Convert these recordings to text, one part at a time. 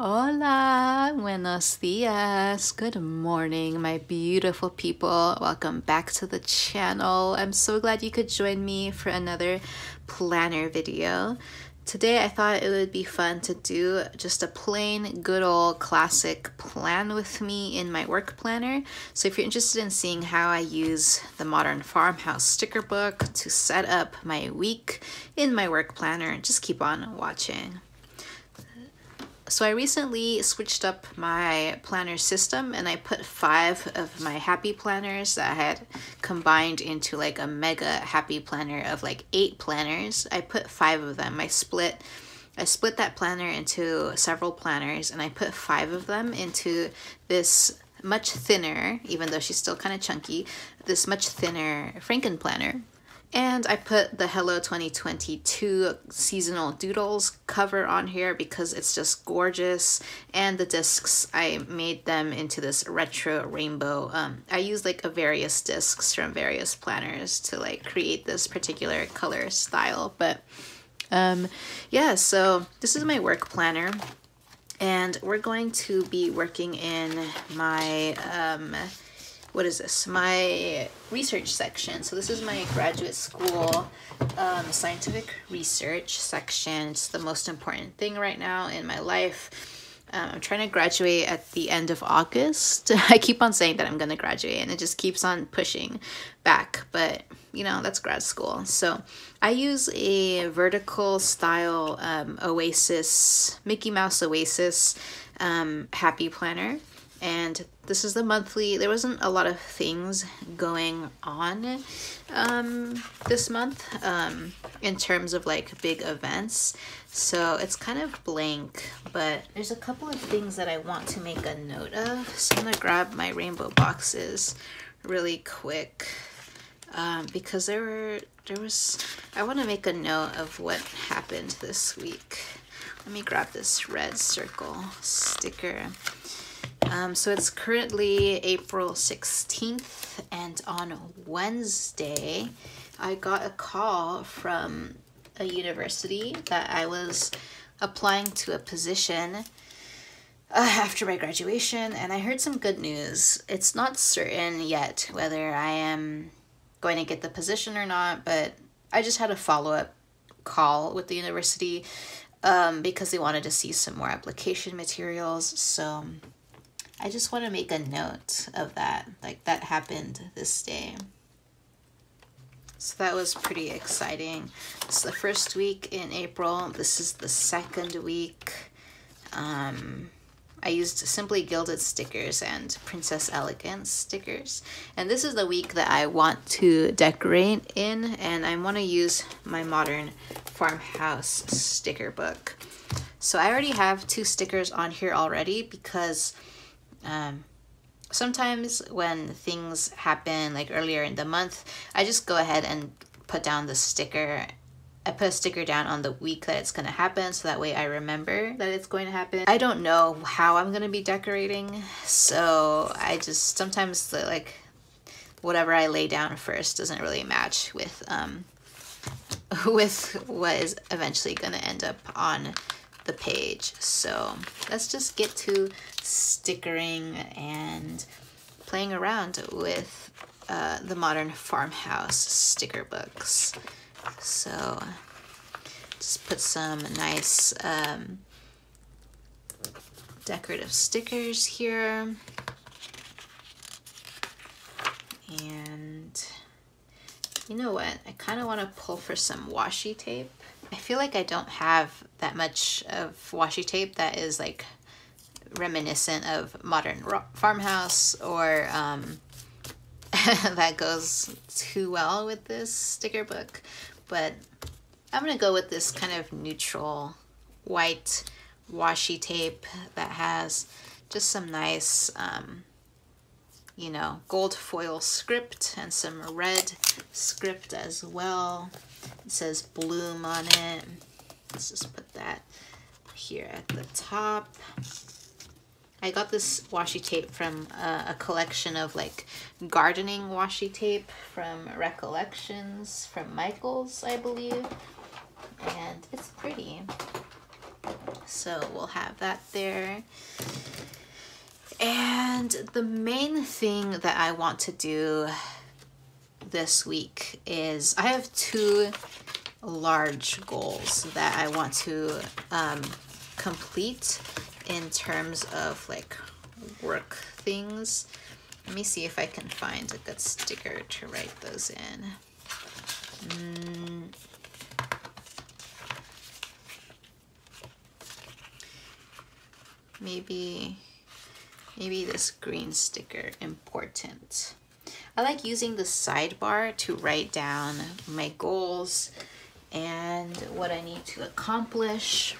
Hola, buenos dias, good morning, my beautiful people. Welcome back to the channel. I'm so glad you could join me for another planner video. Today I thought it would be fun to do just a plain good old classic plan with me in my work planner. So if you're interested in seeing how I use the Modern Farmhouse sticker book to set up my week in my work planner, just keep on watching. So I recently switched up my planner system and I put five of my happy planners that I had combined into like a mega happy planner of like eight planners. I put five of them. I split I split that planner into several planners and I put five of them into this much thinner, even though she's still kind of chunky, this much thinner Franken planner. And I put the Hello 2022 seasonal doodles cover on here because it's just gorgeous. And the discs, I made them into this retro rainbow. Um, I used like a various discs from various planners to like create this particular color style. But um, yeah, so this is my work planner. And we're going to be working in my um, what is this? My research section. So this is my graduate school um, scientific research section. It's the most important thing right now in my life. Um, I'm trying to graduate at the end of August. I keep on saying that I'm going to graduate and it just keeps on pushing back. But, you know, that's grad school. So I use a vertical style um, Oasis, Mickey Mouse Oasis um, Happy Planner and this is the monthly there wasn't a lot of things going on um, this month um, in terms of like big events. So it's kind of blank but there's a couple of things that I want to make a note of. So I'm gonna grab my rainbow boxes really quick um, because there were there was I want to make a note of what happened this week. Let me grab this red circle sticker um, so it's currently April 16th, and on Wednesday, I got a call from a university that I was applying to a position uh, after my graduation, and I heard some good news. It's not certain yet whether I am going to get the position or not, but I just had a follow up call with the university um, because they wanted to see some more application materials. So I just want to make a note of that. Like that happened this day. So that was pretty exciting. It's the first week in April. This is the second week. Um, I used Simply Gilded stickers and Princess Elegance stickers. And this is the week that I want to decorate in and I want to use my Modern Farmhouse sticker book. So I already have two stickers on here already because um, sometimes when things happen like earlier in the month, I just go ahead and put down the sticker. I put a sticker down on the week that it's going to happen so that way I remember that it's going to happen. I don't know how I'm going to be decorating, so I just sometimes the, like whatever I lay down first doesn't really match with um with what is eventually going to end up on the page. So let's just get to stickering and playing around with uh, the Modern Farmhouse sticker books. So just put some nice um, decorative stickers here. And you know what? I kind of want to pull for some washi tape. I feel like I don't have that much of washi tape that is like reminiscent of modern farmhouse or um, that goes too well with this sticker book. But I'm gonna go with this kind of neutral white washi tape that has just some nice um, you know, gold foil script and some red script as well. It says bloom on it. Let's just put that here at the top. I got this washi tape from uh, a collection of like gardening washi tape from Recollections from Michaels, I believe. And it's pretty. So we'll have that there. And the main thing that I want to do this week is I have two large goals that I want to um, complete in terms of like work things. Let me see if I can find a good sticker to write those in. Mm. Maybe, maybe this green sticker, important. I like using the sidebar to write down my goals and what I need to accomplish.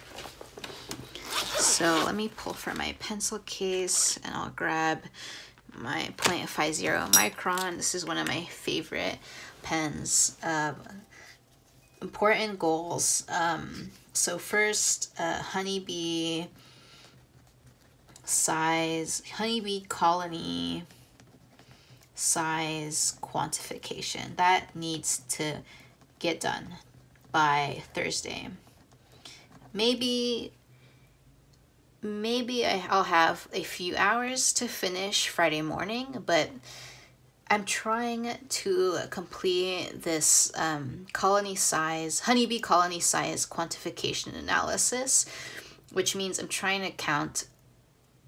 So let me pull from my pencil case and I'll grab my 0.50 micron. This is one of my favorite pens. Important goals. Um, so first, uh, honeybee size, honeybee colony size quantification. That needs to get done by Thursday. Maybe maybe I'll have a few hours to finish Friday morning, but I'm trying to complete this um, colony size, honeybee colony size quantification analysis, which means I'm trying to count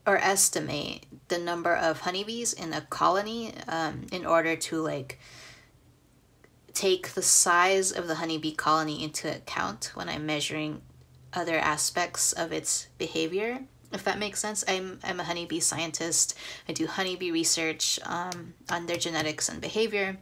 or estimate the number of honeybees in a colony um, in order to like take the size of the honeybee colony into account when I'm measuring other aspects of its behavior if that makes sense. I'm, I'm a honeybee scientist. I do honeybee research um, on their genetics and behavior,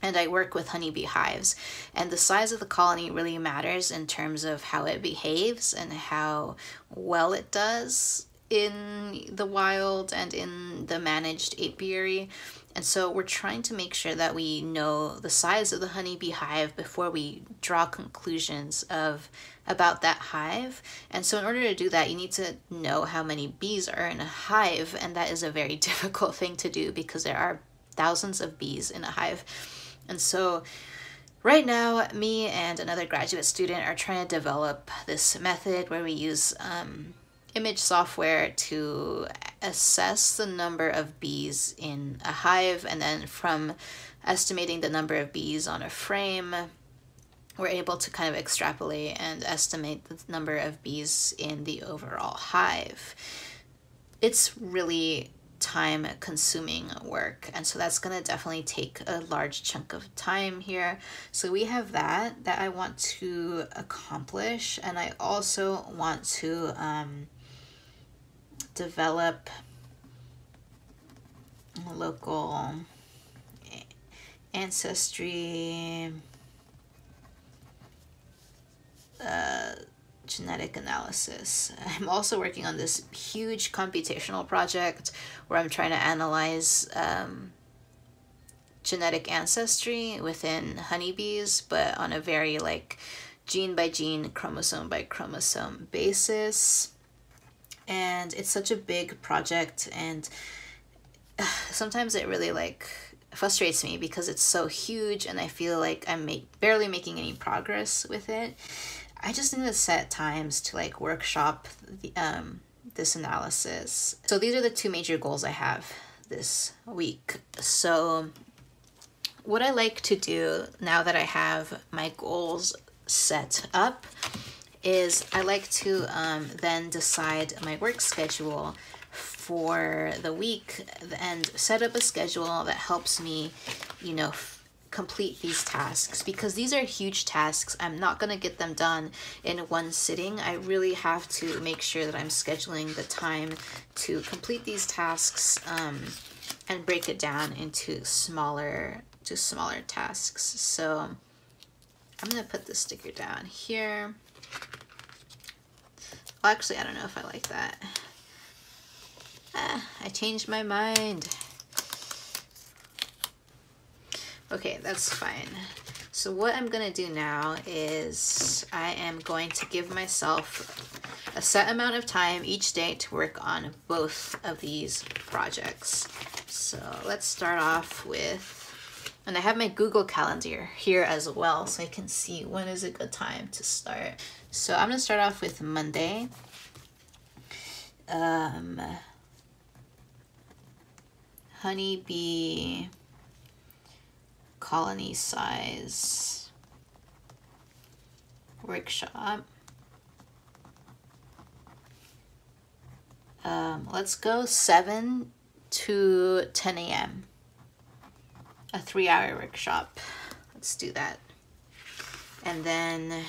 and I work with honeybee hives. And the size of the colony really matters in terms of how it behaves and how well it does in the wild and in the managed apiary. And so we're trying to make sure that we know the size of the honeybee hive before we draw conclusions of about that hive. And so in order to do that, you need to know how many bees are in a hive, and that is a very difficult thing to do because there are thousands of bees in a hive. And so right now, me and another graduate student are trying to develop this method where we use um, image software to assess the number of bees in a hive and then from estimating the number of bees on a frame we're able to kind of extrapolate and estimate the number of bees in the overall hive. It's really time consuming work and so that's going to definitely take a large chunk of time here. So we have that that i want to accomplish and i also want to um, develop local ancestry uh, genetic analysis. I'm also working on this huge computational project where I'm trying to analyze um, genetic ancestry within honeybees, but on a very like gene by gene, chromosome by chromosome basis and it's such a big project and sometimes it really like frustrates me because it's so huge and I feel like I'm make, barely making any progress with it. I just need to set times to like workshop the, um, this analysis. So these are the two major goals I have this week. So what I like to do now that I have my goals set up is I like to um, then decide my work schedule for the week and set up a schedule that helps me, you know, complete these tasks because these are huge tasks. I'm not going to get them done in one sitting. I really have to make sure that I'm scheduling the time to complete these tasks um, and break it down into smaller to smaller tasks. So I'm going to put the sticker down here. Well, actually, I don't know if I like that. Ah, I changed my mind. Okay, that's fine. So what I'm gonna do now is I am going to give myself a set amount of time each day to work on both of these projects. So let's start off with, and I have my Google Calendar here as well so I can see when is a good time to start. So I'm gonna start off with Monday. um, honeybee colony size workshop. Um, let's go 7 to 10 a.m. A three hour workshop. Let's do that. And then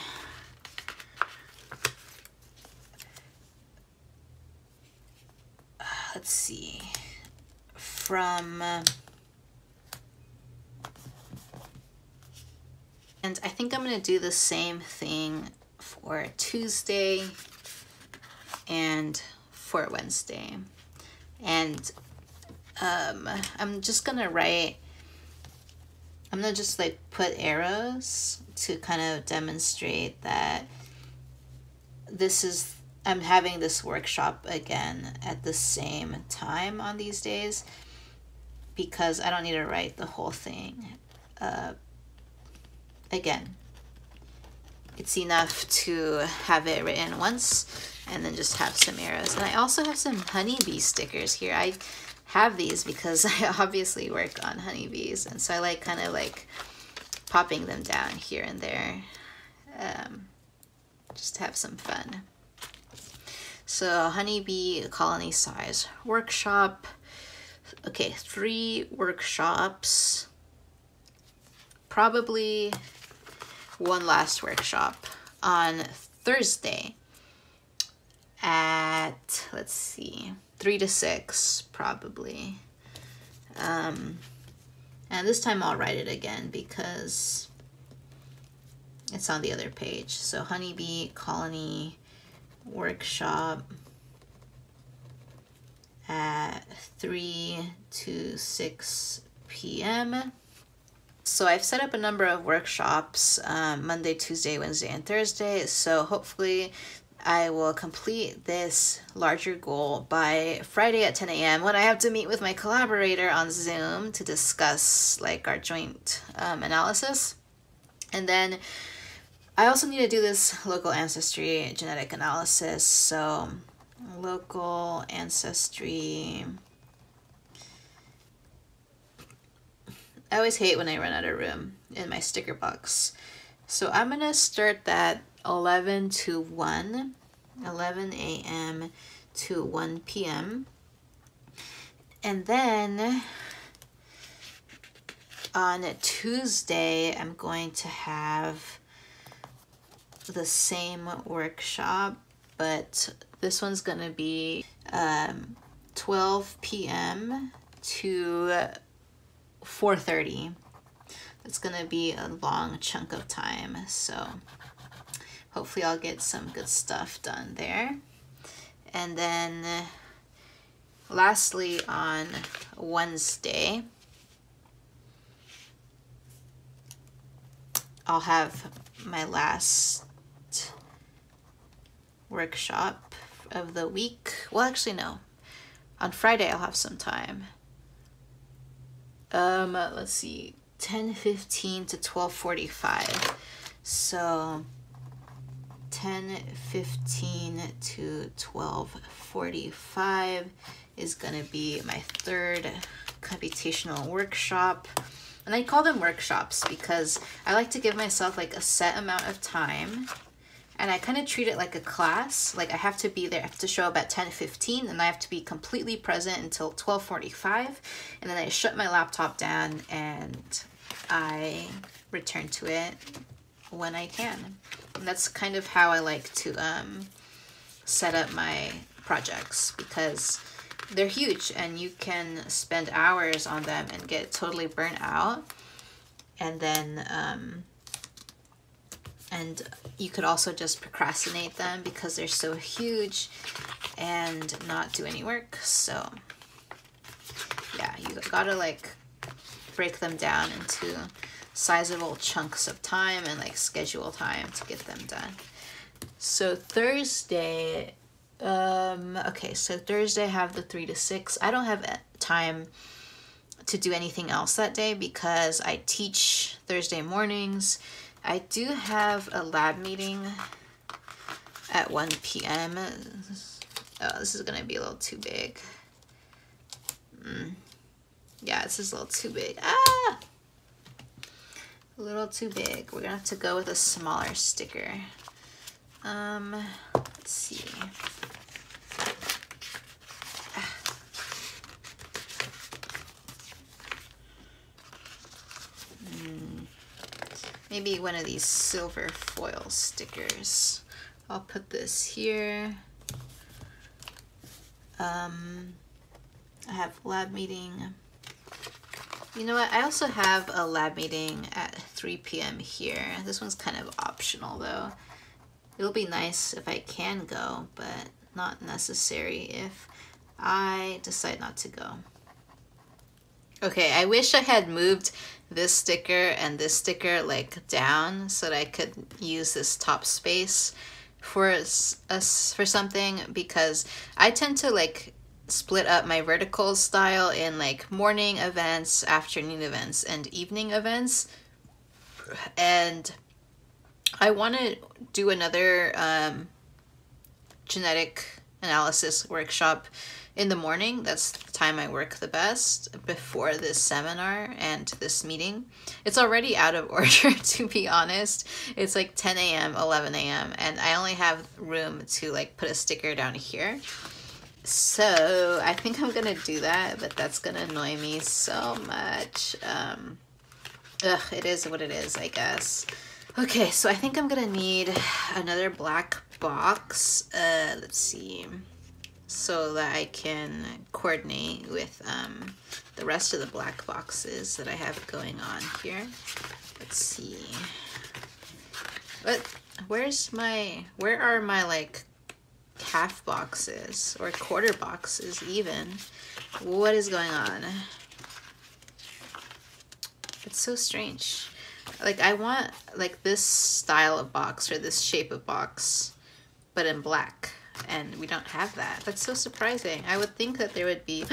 let's see from uh, and I think I'm gonna do the same thing for Tuesday and for Wednesday and um, I'm just gonna write I'm gonna just like put arrows to kind of demonstrate that this is I'm having this workshop again at the same time on these days because I don't need to write the whole thing. Uh, again, it's enough to have it written once and then just have some arrows. And I also have some honeybee stickers here. I have these because I obviously work on honeybees and so I like kind of like popping them down here and there um, just to have some fun. So honeybee colony size workshop. Okay, three workshops. Probably one last workshop on Thursday at, let's see, three to six probably. Um, and this time I'll write it again because it's on the other page. So honeybee colony workshop at 3 to 6 p.m. So I've set up a number of workshops um, Monday, Tuesday, Wednesday, and Thursday. So hopefully I will complete this larger goal by Friday at 10 a.m. when I have to meet with my collaborator on Zoom to discuss like our joint um, analysis. And then I also need to do this local ancestry genetic analysis. So local ancestry. I always hate when I run out of room in my sticker box. So I'm to start that 11 to 1, 11 a.m. to 1 p.m. And then on Tuesday, I'm going to have the same workshop, but this one's going to be um, 12 p.m. to 4.30. It's going to be a long chunk of time, so hopefully I'll get some good stuff done there. And then lastly on Wednesday, I'll have my last workshop of the week. Well, actually, no. On Friday, I'll have some time. Um, let's see, 10.15 to 12.45. So 10.15 to 12.45 is going to be my third computational workshop. And I call them workshops because I like to give myself like a set amount of time and I kind of treat it like a class. Like I have to be there, I have to show up at 10:15 and I have to be completely present until 12:45 and then I shut my laptop down and I return to it when I can. And that's kind of how I like to um, set up my projects because they're huge and you can spend hours on them and get totally burnt out and then um, and you could also just procrastinate them because they're so huge and not do any work so yeah you gotta like break them down into sizable chunks of time and like schedule time to get them done so thursday um okay so thursday I have the three to six i don't have time to do anything else that day because i teach thursday mornings I do have a lab meeting at 1 p.m. Oh, this is gonna be a little too big. Mm. Yeah, this is a little too big. Ah! A little too big. We're gonna have to go with a smaller sticker. Um, let's see. Hmm. Maybe one of these silver foil stickers. I'll put this here. Um, I have lab meeting. You know what? I also have a lab meeting at 3 p.m. here. This one's kind of optional though. It'll be nice if I can go, but not necessary if I decide not to go. Okay, I wish I had moved this sticker and this sticker like down so that I could use this top space for us for something because I tend to like split up my vertical style in like morning events, afternoon events, and evening events. And I want to do another um, genetic analysis workshop in the morning. That's the time I work the best before this seminar and this meeting. It's already out of order, to be honest. It's like 10 a.m., 11 a.m., and I only have room to like put a sticker down here. So I think I'm gonna do that, but that's gonna annoy me so much. Um, ugh, it is what it is, I guess. Okay, so I think I'm gonna need another black box. Uh, let's see so that I can coordinate with um, the rest of the black boxes that I have going on here. Let's see. But where's my, where are my like half boxes or quarter boxes even? What is going on? It's so strange. Like I want like this style of box or this shape of box, but in black and we don't have that. That's so surprising. I would think that there would be,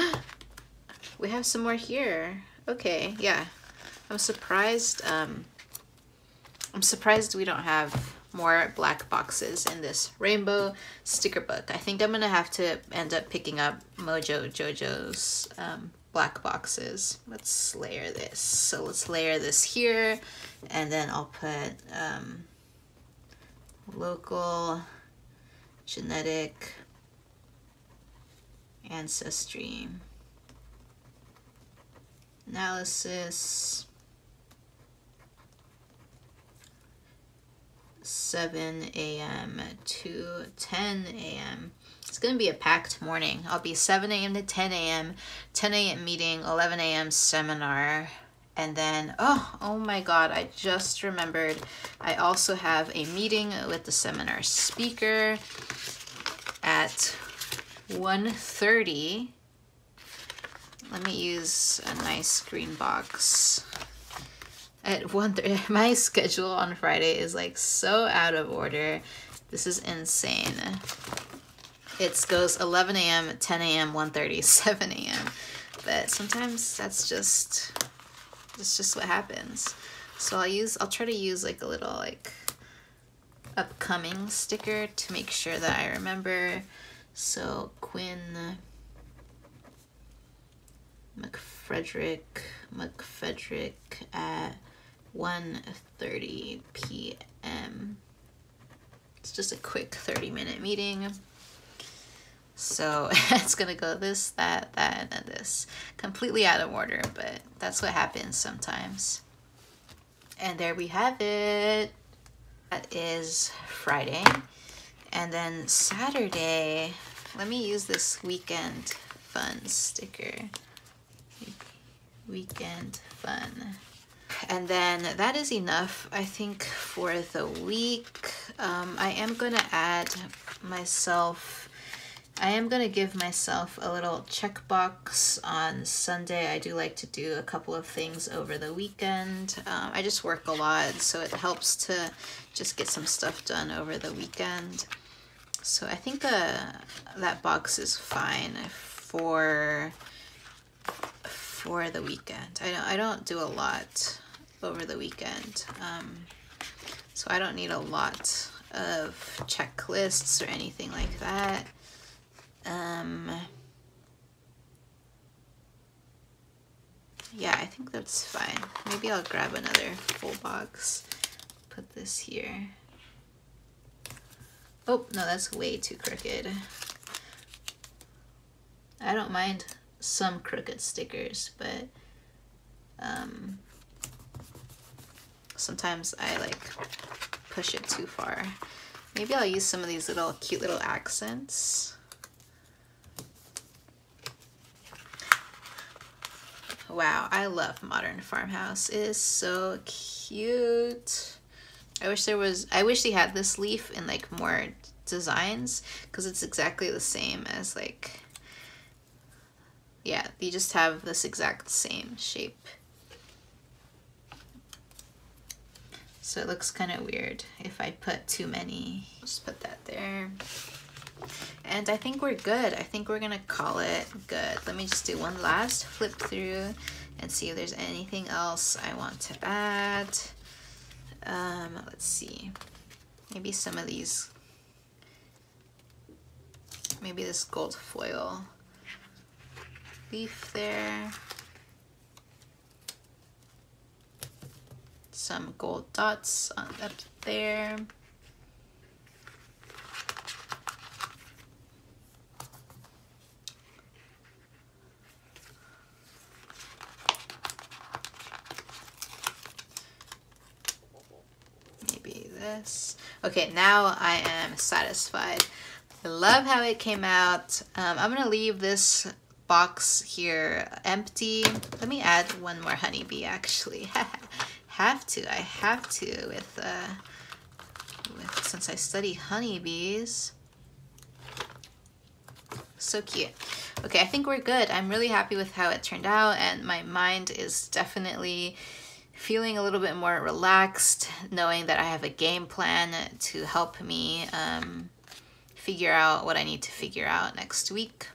we have some more here. Okay, yeah. I'm surprised, um, I'm surprised we don't have more black boxes in this rainbow sticker book. I think I'm gonna have to end up picking up Mojo Jojo's um, black boxes. Let's layer this. So let's layer this here and then I'll put um, local genetic ancestry analysis 7 a.m. to 10 a.m. It's going to be a packed morning. I'll be 7 a.m. to 10 a.m., 10 a.m. meeting, 11 a.m. seminar, and then, oh, oh my God, I just remembered I also have a meeting with the seminar speaker at 1.30. Let me use a nice green box. At 1.30, my schedule on Friday is like so out of order. This is insane. It goes 11 a.m., 10 a.m., 1.30, 7 a.m. But sometimes that's just that's just what happens. So I'll use, I'll try to use like a little like upcoming sticker to make sure that I remember. So Quinn McFrederick, McFrederick at 1.30 p.m. It's just a quick 30 minute meeting. So it's gonna go this, that, that, and then this. Completely out of order, but that's what happens sometimes. And there we have it. That is Friday. And then Saturday, let me use this weekend fun sticker. Weekend fun. And then that is enough, I think, for the week. Um, I am gonna add myself I am going to give myself a little checkbox on Sunday. I do like to do a couple of things over the weekend. Um, I just work a lot, so it helps to just get some stuff done over the weekend. So I think uh, that box is fine for for the weekend. I don't, I don't do a lot over the weekend, um, so I don't need a lot of checklists or anything like that. Um, yeah, I think that's fine. Maybe I'll grab another full box. Put this here. Oh, no, that's way too crooked. I don't mind some crooked stickers, but um, sometimes I like push it too far. Maybe I'll use some of these little cute little accents. Wow, I love Modern Farmhouse. It is so cute. I wish there was, I wish they had this leaf in like more designs because it's exactly the same as like, yeah, they just have this exact same shape. So it looks kind of weird if I put too many. Just put that there. And I think we're good. I think we're gonna call it good. Let me just do one last flip through and see if there's anything else I want to add. Um, let's see. Maybe some of these, maybe this gold foil leaf there. some gold dots up there. Maybe this. Okay, now I am satisfied. I love how it came out. Um, I'm gonna leave this box here empty. Let me add one more honeybee actually. have to. I have to with, uh, with since I study honeybees. So cute. Okay, I think we're good. I'm really happy with how it turned out and my mind is definitely feeling a little bit more relaxed, knowing that I have a game plan to help me um, figure out what I need to figure out next week.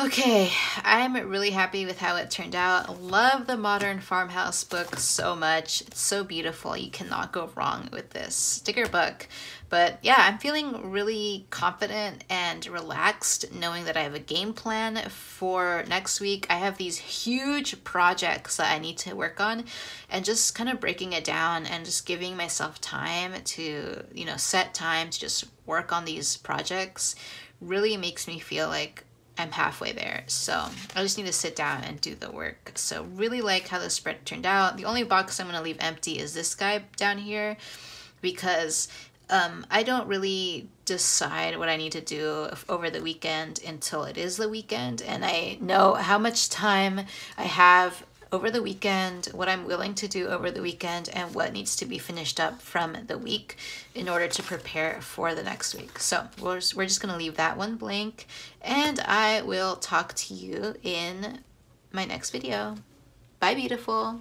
Okay, I'm really happy with how it turned out. Love the Modern Farmhouse book so much. It's so beautiful. You cannot go wrong with this sticker book. But yeah, I'm feeling really confident and relaxed knowing that I have a game plan for next week. I have these huge projects that I need to work on and just kind of breaking it down and just giving myself time to, you know, set time to just work on these projects really makes me feel like I'm halfway there. So I just need to sit down and do the work. So really like how the spread turned out. The only box I'm going to leave empty is this guy down here because um, I don't really decide what I need to do over the weekend until it is the weekend. And I know how much time I have over the weekend, what I'm willing to do over the weekend, and what needs to be finished up from the week in order to prepare for the next week. So we're just, we're just going to leave that one blank, and I will talk to you in my next video. Bye, beautiful.